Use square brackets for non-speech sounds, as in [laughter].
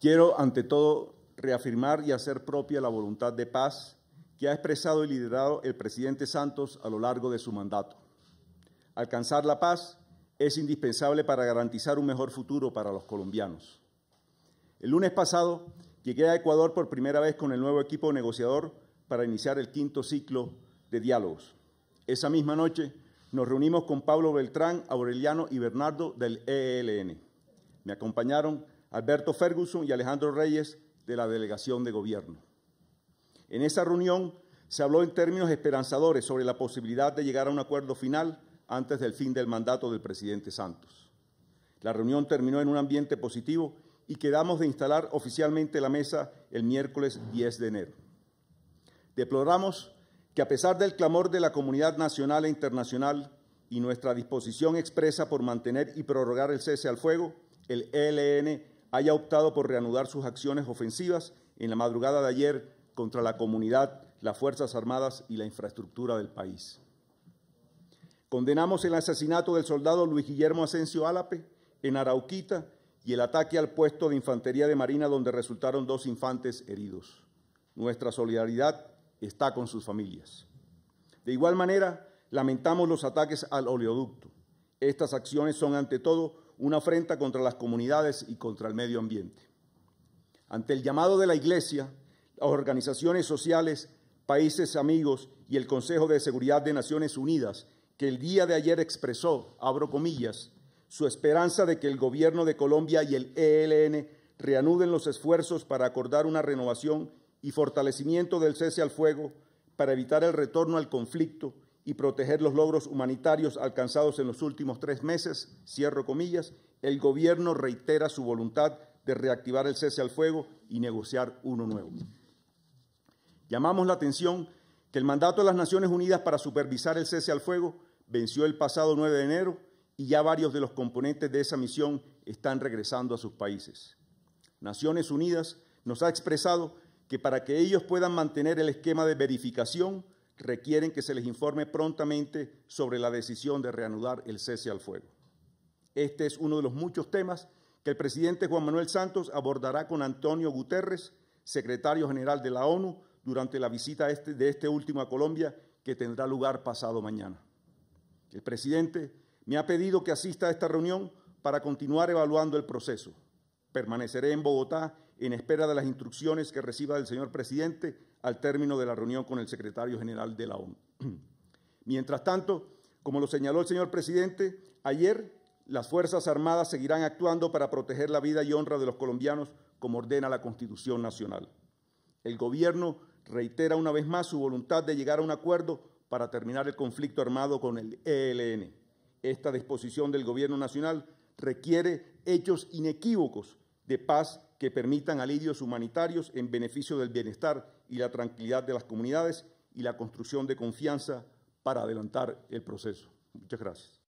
Quiero, ante todo, reafirmar y hacer propia la voluntad de paz que ha expresado y liderado el presidente Santos a lo largo de su mandato. Alcanzar la paz es indispensable para garantizar un mejor futuro para los colombianos. El lunes pasado llegué a Ecuador por primera vez con el nuevo equipo negociador para iniciar el quinto ciclo de diálogos. Esa misma noche nos reunimos con Pablo Beltrán, Aureliano y Bernardo del ELN. Me acompañaron Alberto Ferguson y Alejandro Reyes de la delegación de gobierno. En esa reunión se habló en términos esperanzadores sobre la posibilidad de llegar a un acuerdo final antes del fin del mandato del presidente Santos. La reunión terminó en un ambiente positivo y quedamos de instalar oficialmente la mesa el miércoles 10 de enero. Deploramos que a pesar del clamor de la comunidad nacional e internacional y nuestra disposición expresa por mantener y prorrogar el cese al fuego, el ELN haya optado por reanudar sus acciones ofensivas en la madrugada de ayer contra la comunidad, las Fuerzas Armadas y la infraestructura del país. Condenamos el asesinato del soldado Luis Guillermo Asensio Álape en Arauquita y el ataque al puesto de infantería de Marina donde resultaron dos infantes heridos. Nuestra solidaridad está con sus familias. De igual manera, lamentamos los ataques al oleoducto. Estas acciones son ante todo una afrenta contra las comunidades y contra el medio ambiente. Ante el llamado de la Iglesia, las organizaciones sociales, países amigos y el Consejo de Seguridad de Naciones Unidas, que el día de ayer expresó, abro comillas, su esperanza de que el gobierno de Colombia y el ELN reanuden los esfuerzos para acordar una renovación y fortalecimiento del cese al fuego para evitar el retorno al conflicto y proteger los logros humanitarios alcanzados en los últimos tres meses, cierro comillas, el gobierno reitera su voluntad de reactivar el cese al fuego y negociar uno nuevo. Llamamos la atención que el mandato de las Naciones Unidas para supervisar el cese al fuego venció el pasado 9 de enero y ya varios de los componentes de esa misión están regresando a sus países. Naciones Unidas nos ha expresado que para que ellos puedan mantener el esquema de verificación requieren que se les informe prontamente sobre la decisión de reanudar el cese al fuego. Este es uno de los muchos temas que el presidente Juan Manuel Santos abordará con Antonio Guterres, secretario general de la ONU, durante la visita este, de este último a Colombia que tendrá lugar pasado mañana. El presidente me ha pedido que asista a esta reunión para continuar evaluando el proceso. Permaneceré en Bogotá en espera de las instrucciones que reciba del señor presidente al término de la reunión con el secretario general de la ONU. [clears throat] Mientras tanto, como lo señaló el señor presidente, ayer las Fuerzas Armadas seguirán actuando para proteger la vida y honra de los colombianos como ordena la Constitución Nacional. El gobierno reitera una vez más su voluntad de llegar a un acuerdo para terminar el conflicto armado con el ELN. Esta disposición del Gobierno Nacional requiere hechos inequívocos de paz que permitan alivios humanitarios en beneficio del bienestar y la tranquilidad de las comunidades y la construcción de confianza para adelantar el proceso. Muchas gracias.